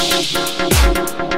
Música